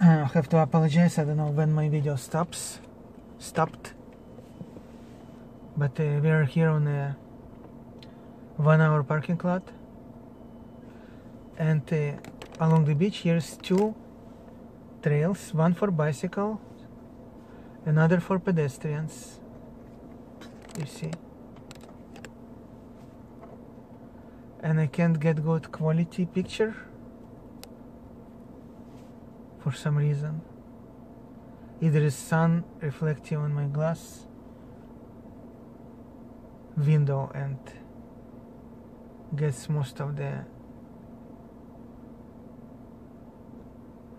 I have to apologize. I don't know when my video stops. Stopped. But uh, we are here on a one hour parking lot. And uh, along the beach here's two trails, one for bicycle, another for pedestrians. You see? And I can't get good quality picture for some reason. Either is sun reflecting on my glass window and gets most of the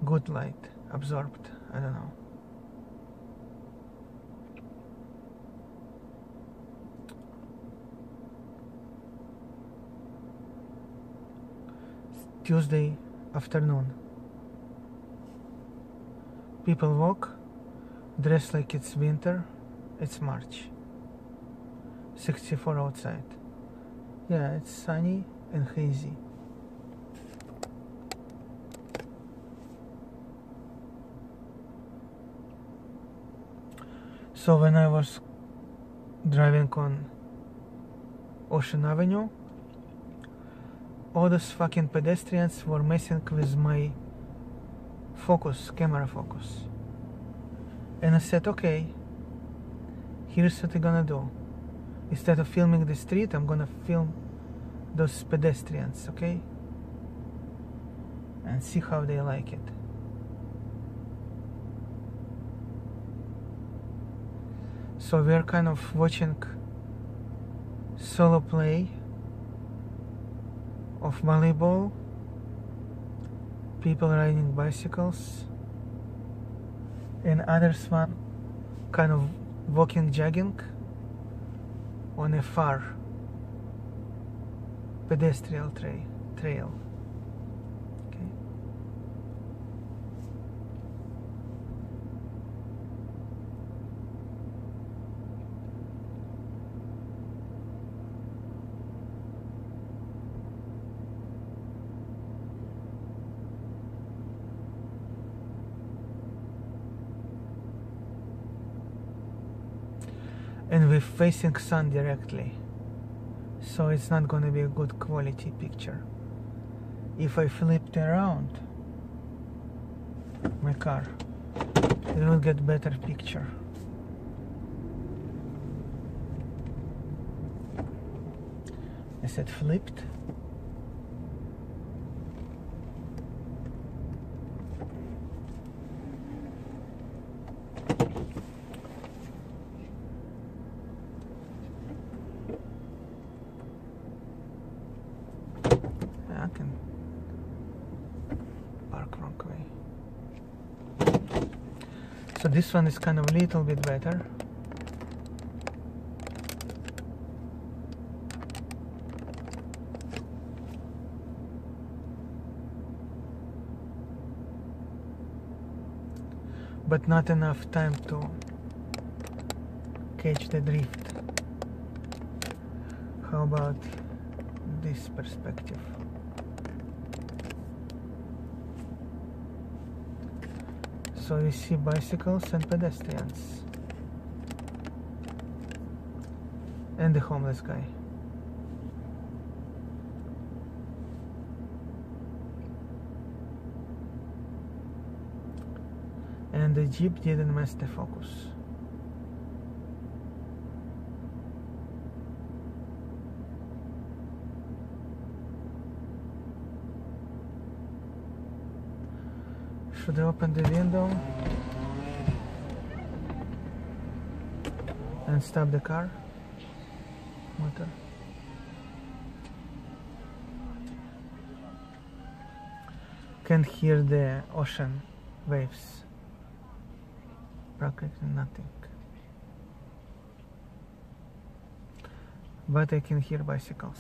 good light absorbed. I don't know. Tuesday afternoon. People walk, dress like it's winter, it's March. 64 outside. Yeah, it's sunny and hazy. So when I was driving on Ocean Avenue, all those fucking pedestrians were messing with my focus, camera focus. And I said, okay, here's what I'm gonna do. Instead of filming the street, I'm gonna film those pedestrians, okay? And see how they like it. So we're kind of watching solo play of volleyball, people riding bicycles, and others one kind of walking jogging on a far pedestrian tra- trail. Okay. And we're facing sun directly. So it's not going to be a good quality picture. If I flipped around my car it will get better picture. I said flipped I can park wrong way. So this one is kind of a little bit better. But not enough time to catch the drift. How about this perspective? So you see bicycles and pedestrians. And the homeless guy. And the jeep didn't mess the focus. Should open the window and stop the car? Motor. Can't hear the ocean waves. Practically nothing. But I can hear bicycles.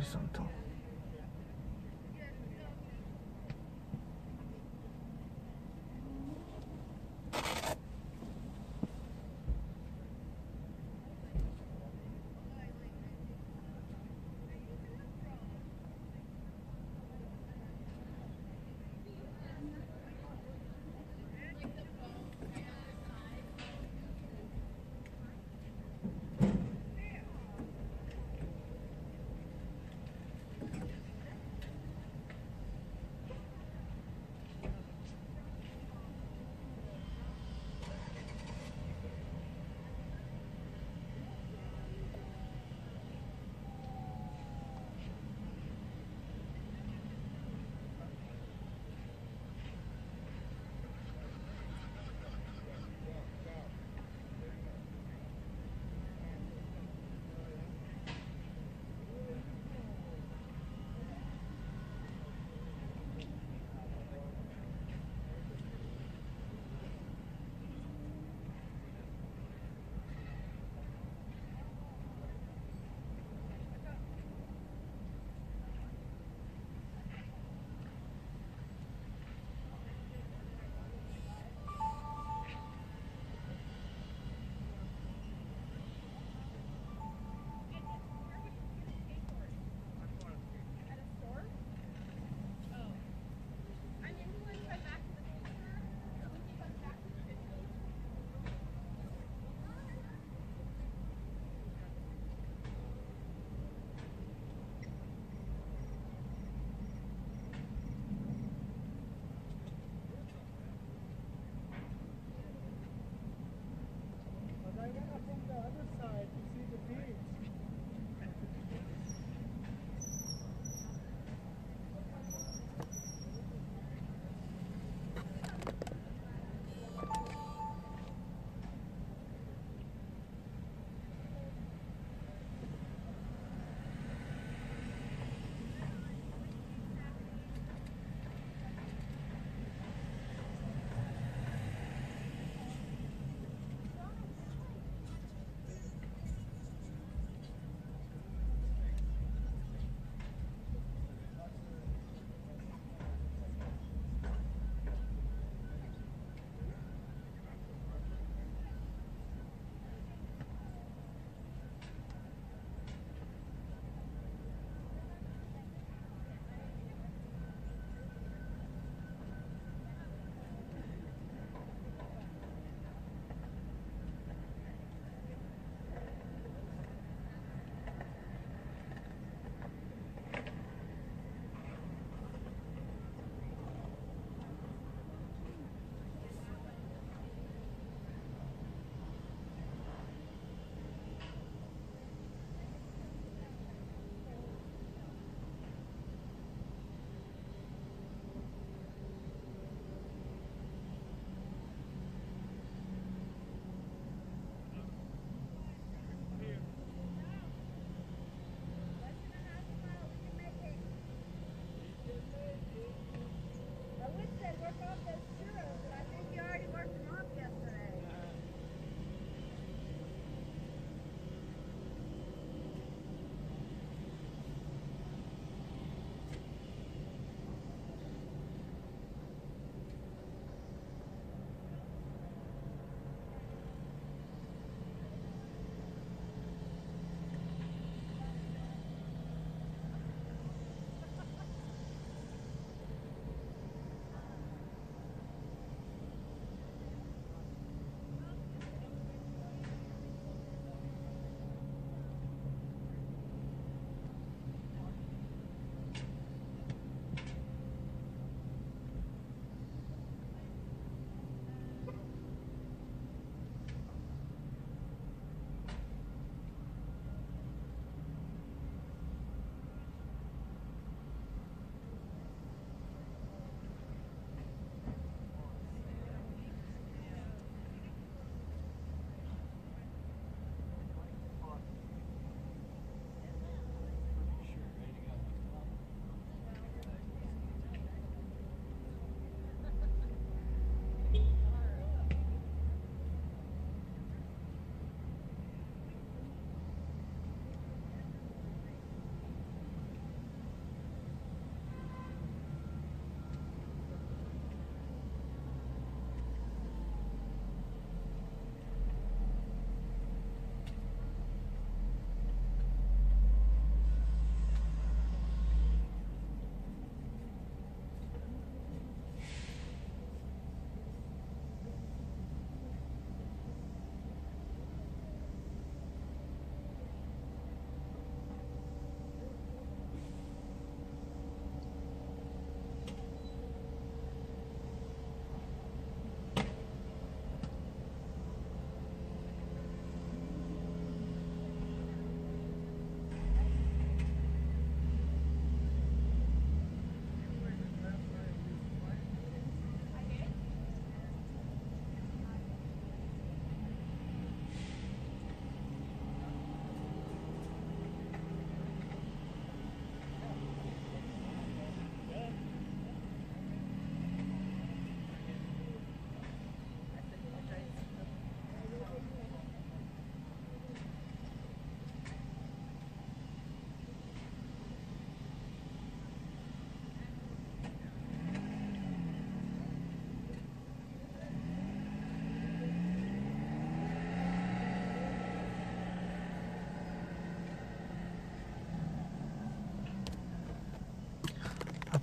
ルソンと。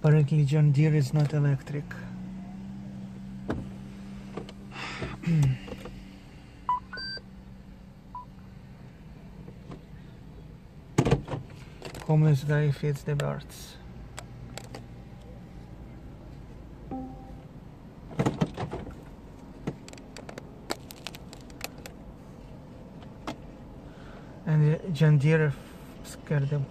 Apparently John Deere is not electric. Homeless guy feeds the birds. And John Deere scared them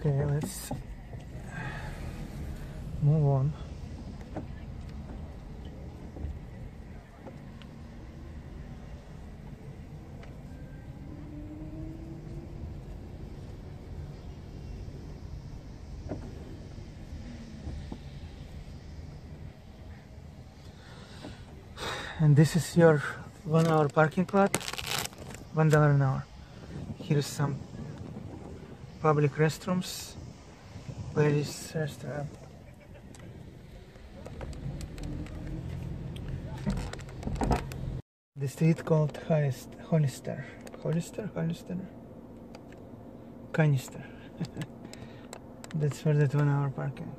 Okay, let's move on. And this is your one hour parking lot, one dollar an hour. Here's some public restrooms. Where is uh, restaurant? The street called Hollister. Hollister? Hollister? Canister. That's for that one hour parking.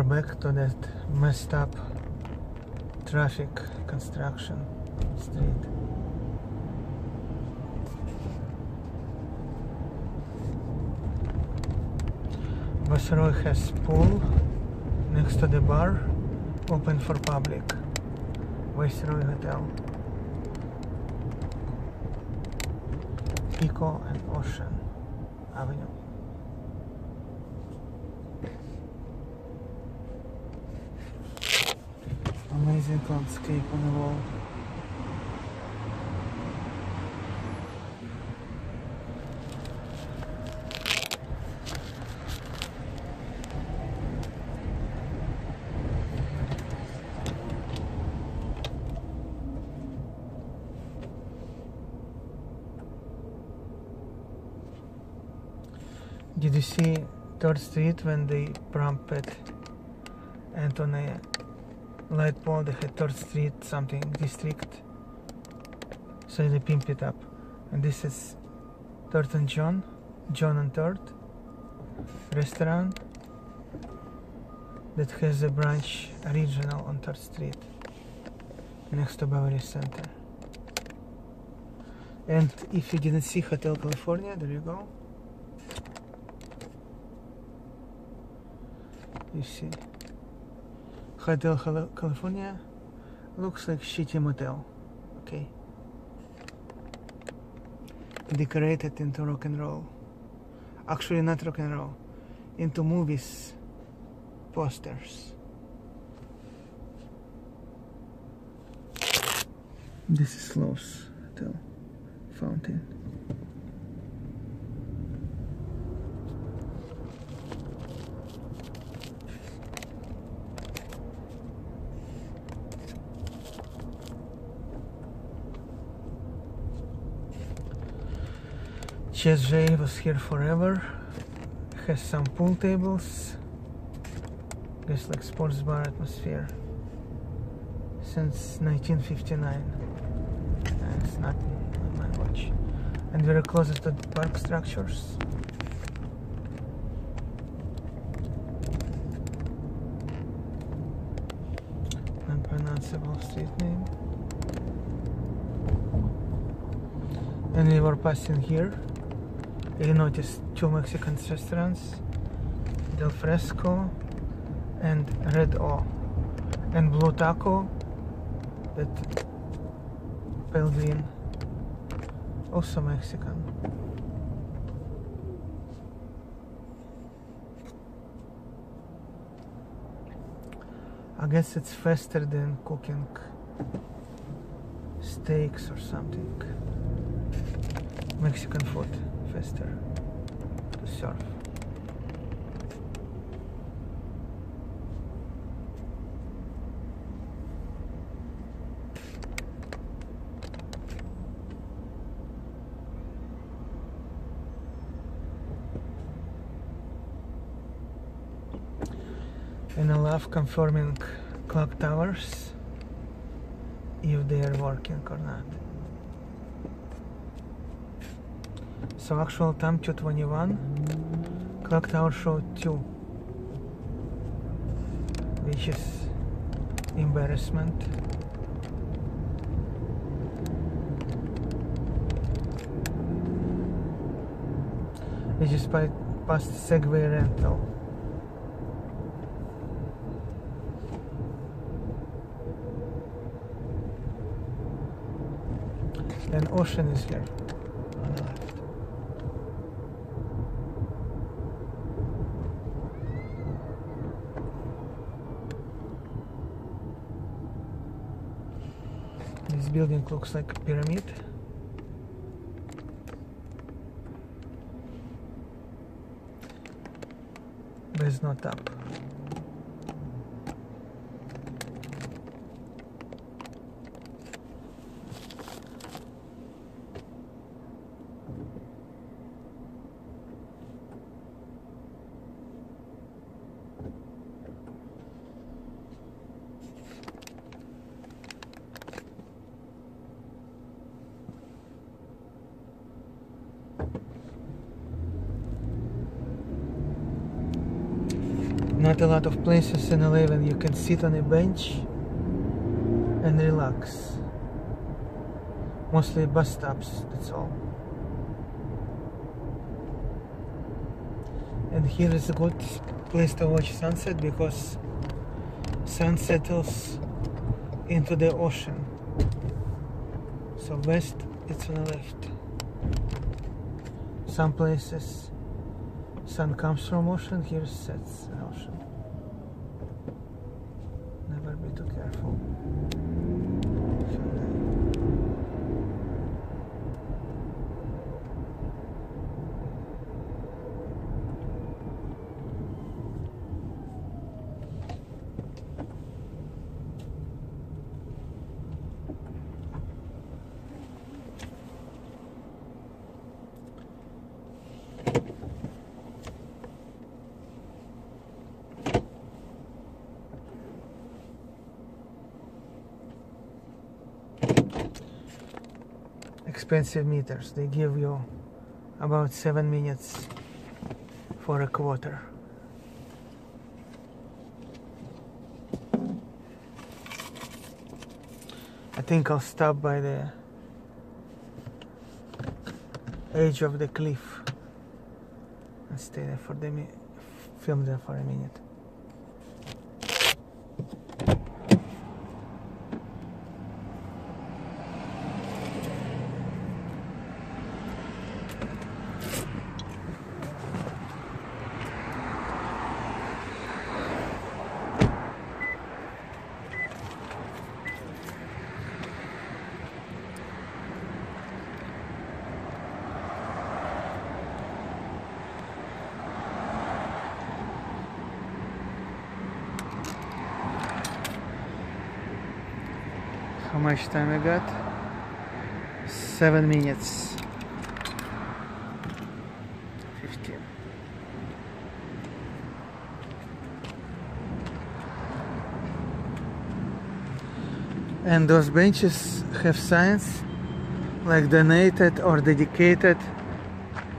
are back to that messed up traffic construction street. Viceroy has pool next to the bar, open for public. Viceroy Hotel. Pico and Ocean Avenue. Amazing landscape on the wall. Did you see Third Street when they prompted Anthony light pole? Had Third Street something district, so they pimped it up. And this is Third and John, John and Third restaurant that has a branch original on Third Street next to Beverly Center. And if you didn't see Hotel California, there you go. You see, Hotel California looks like shitty motel. Okay, decorated into rock and roll. Actually, not rock and roll, into movies posters. This is Loews Hotel Fountain. Chez Jay was here forever. Has some pool tables. Guess like sports bar atmosphere. Since 1959. Uh, It's not on my watch. And very close to the park structures. Unpronounceable street name. And we were passing here. You noticed two Mexican restaurants, Del Fresco and Red O, and Blue Taco, that pale also Mexican. I guess it's faster than cooking steaks or something. Mexican food faster to serve. And I love confirming clock towers if they are working or not. So actual time 221, clock tower showed 2, which is embarrassment. Is by past Segway rental. And ocean is here on the left. This building looks like a pyramid. But it's not up. Not a lot of places in LA where you can sit on a bench and relax. Mostly bus stops, that's all. And here is a good place to watch sunset because sun settles into the ocean. So west it's on the left. Some places sun comes from ocean, here sets the ocean. Expensive meters. They give you about seven minutes for a quarter. I think I'll stop by the edge of the cliff and stay there for the film there for a minute. How time I got? Seven minutes. Fifteen. And those benches have signs like donated or dedicated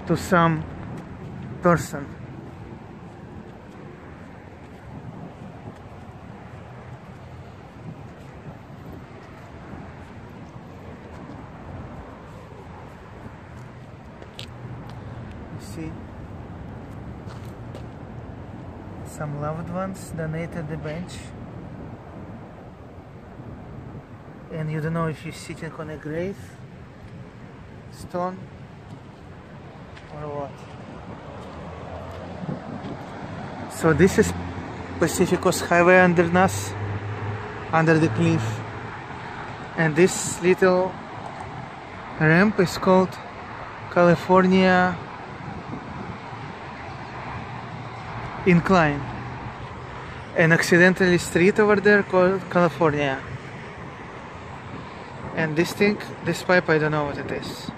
to some person. see some loved ones donated the bench. And you don't know if you're sitting on a grave stone or what. So this is Pacific Coast Highway under us under the cliff. And this little ramp is called California incline an accidentally street over there called California. And this thing this pipe I don't know what it is.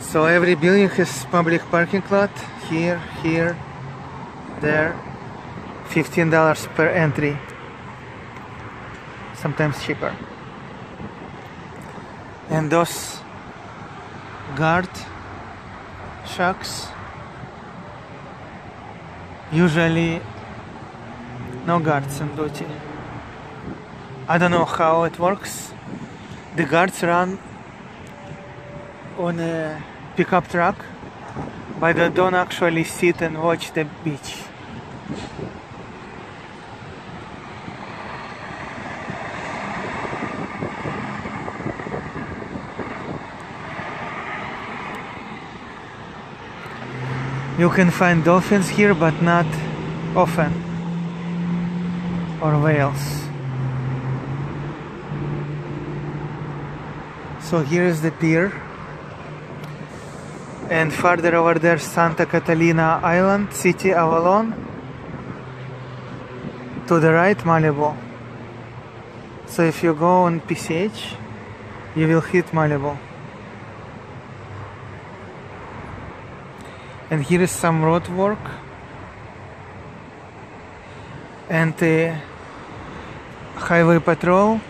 So every building has public parking lot here here there. $15 per entry. Sometimes cheaper and those guard. Sharks usually no guards on duty I don't know how it works. The guards run on a pickup truck but they don't actually sit and watch the beach You can find dolphins here, but not often, or whales. So here is the pier, and farther over there, Santa Catalina Island, City Avalon. To the right, Malibu. So if you go on PCH, you will hit Malibu. And here is some road work and the highway patrol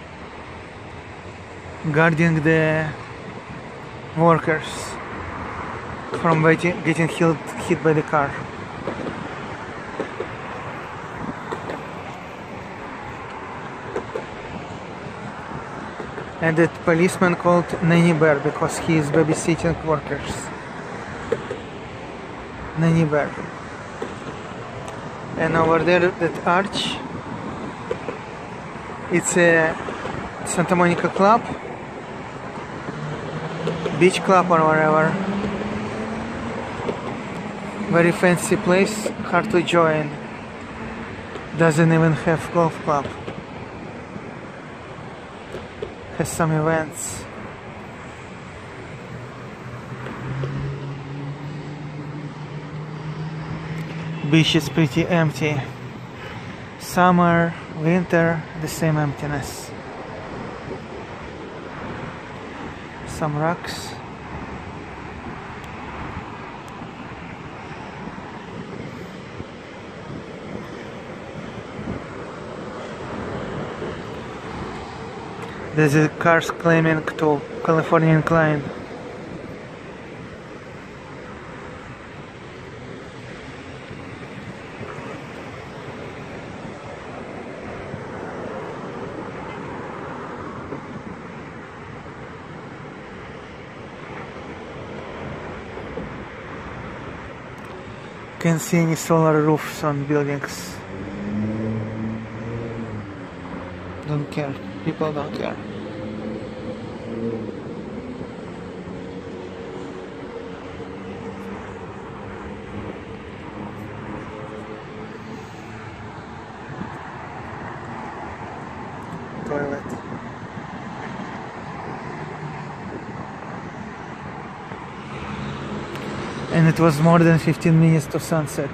guarding the workers from getting, hit, by the car. And the policeman called Nanny Bear because he is babysitting workers. Nanny Bear. And over there, that arch, it's a Santa Monica Club, beach club or whatever. Very fancy place, hard to join. Doesn't even have golf club. Has some events. Beach is pretty empty. Summer, winter, the same emptiness. Some rocks. There's a cars claiming to California incline. Can't see any solar roofs on buildings. Don't care. People don't care. Toilet. And it was more than 15 minutes to sunset.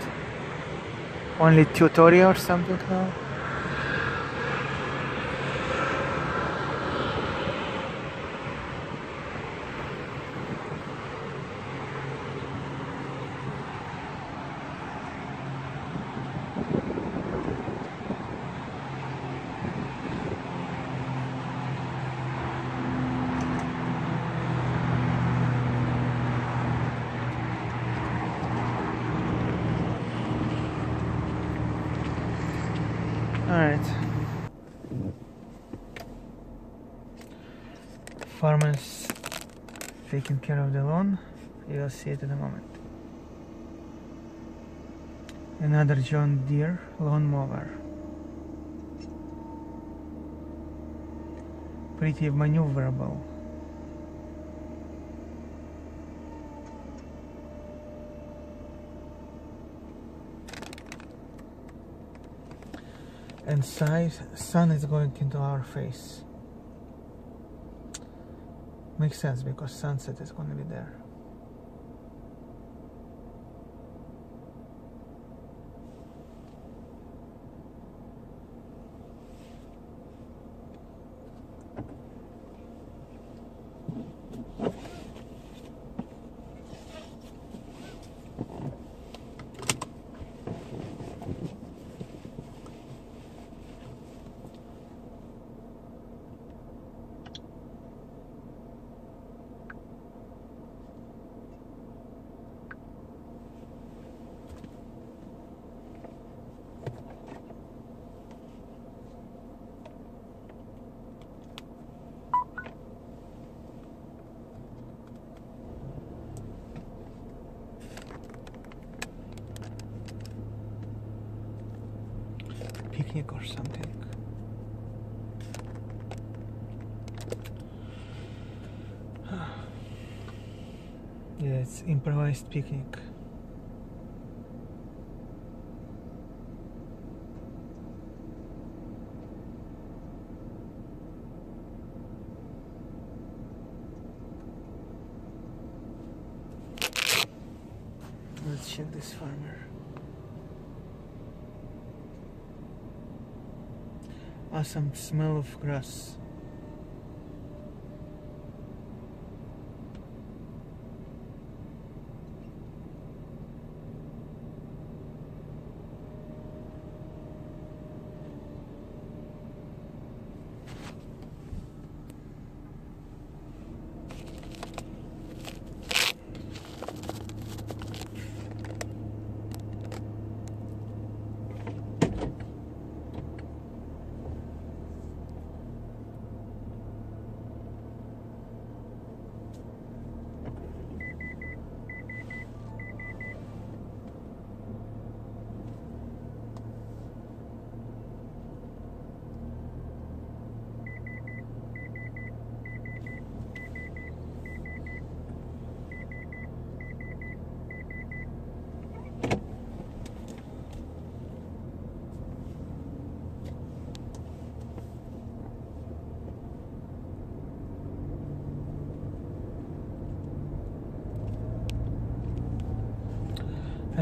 Only 2.30 or something now. Alright. Farmers taking care of the lawn. You'll see it in a moment. Another John Deere lawn mower. Pretty maneuverable. And size sun is going into our face. Makes sense because sunset is going to be there picnic or something. yeah, it's improvised picnic. Let's check this farmer. Awesome smell of grass.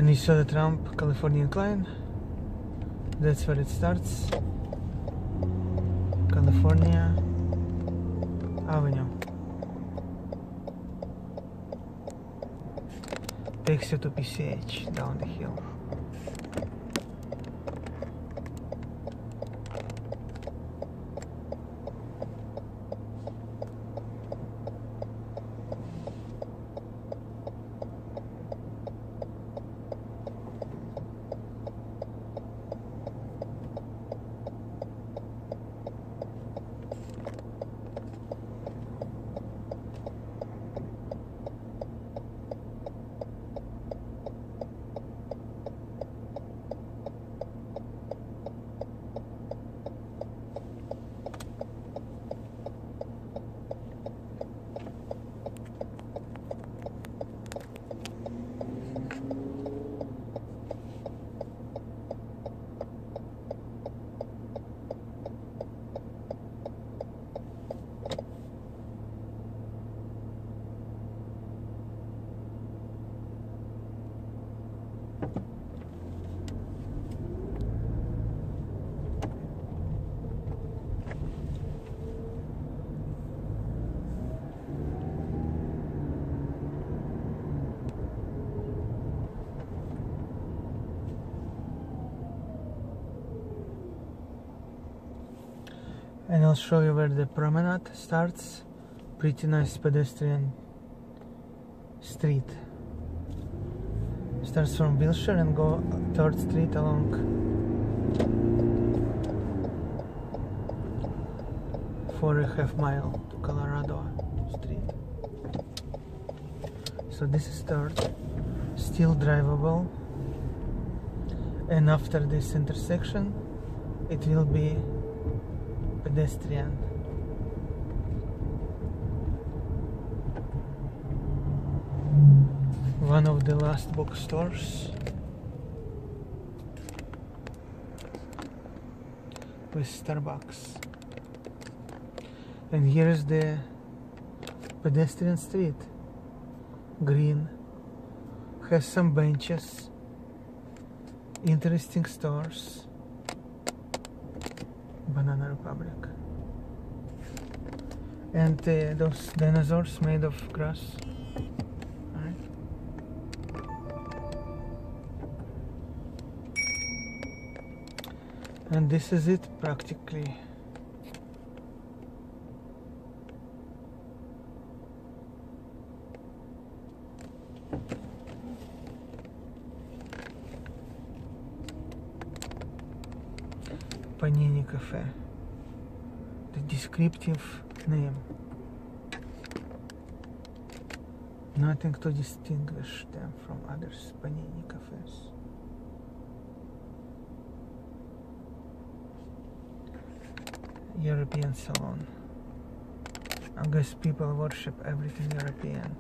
And you saw the Trump California Incline that's where it starts. California Avenue. Takes you to PCH down the hill and I'll show you where the promenade starts. Pretty nice pedestrian street. Starts from Wilshire and go 3rd Street along. Four and a half mile to Colorado Street. So this is 3rd still drivable. And after this intersection it will be pedestrian. One of the last bookstores with Starbucks. And here is the pedestrian street. Green. Has some benches. Interesting stores. Banana Republic. And uh, those dinosaurs made of grass. And this is it practically. Panini Cafe. The descriptive name. Nothing to distinguish them from other Panini cafes. European salon. I guess people worship everything European.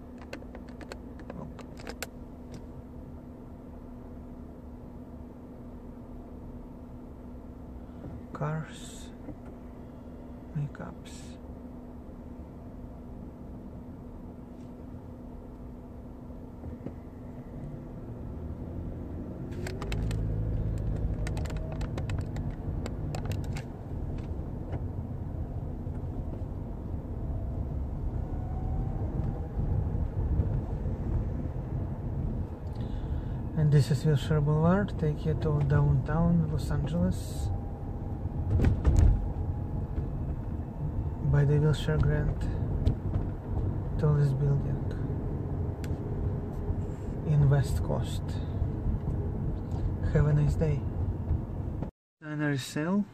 cars, And this is Wilshire Boulevard, take you to downtown Los Angeles. by the Wilshire Grand tallest building in West Coast. Have a nice day. Designer sale.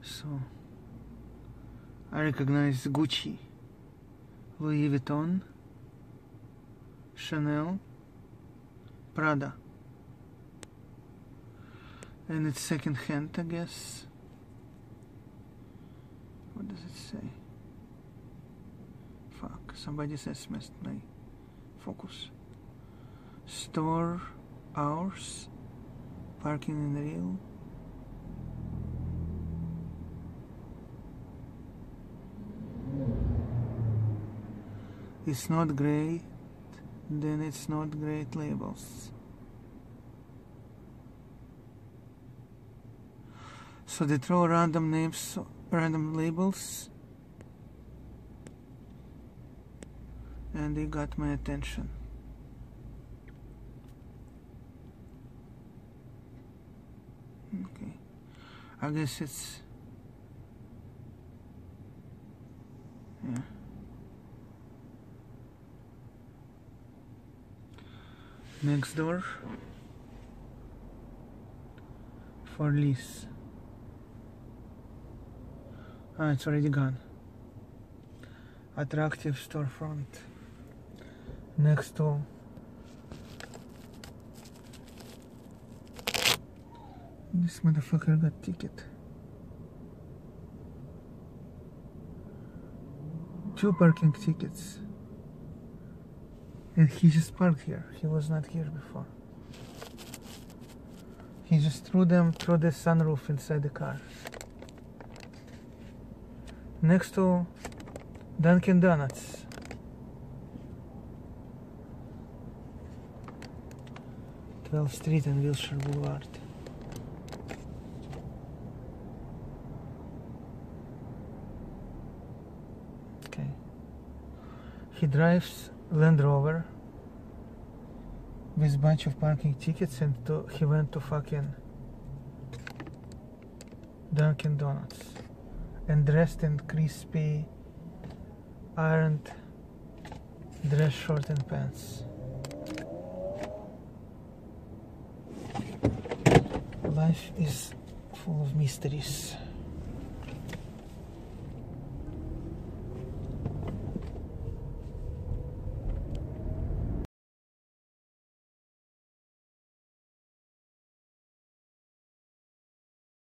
So I recognize Gucci, Louis Vuitton, Chanel, Prada and it's second hand I guess. What does it say? Fuck somebody says missed my focus. Store hours parking in real. It's not great then it's not great labels. So they throw random names, random labels, and they got my attention. Okay, I guess it's yeah. next door for lease ah it's already gone attractive storefront next to this motherfucker got ticket two parking tickets and he just parked here. He was not here before. He just threw them through the sunroof inside the car. Next to Dunkin' Donuts. Twelfth Street and Wilshire Boulevard. Okay. He drives Land Rover with bunch of parking tickets and to, he went to fucking Dunkin' Donuts and dressed in crispy ironed dress shorts and pants. Life is full of mysteries.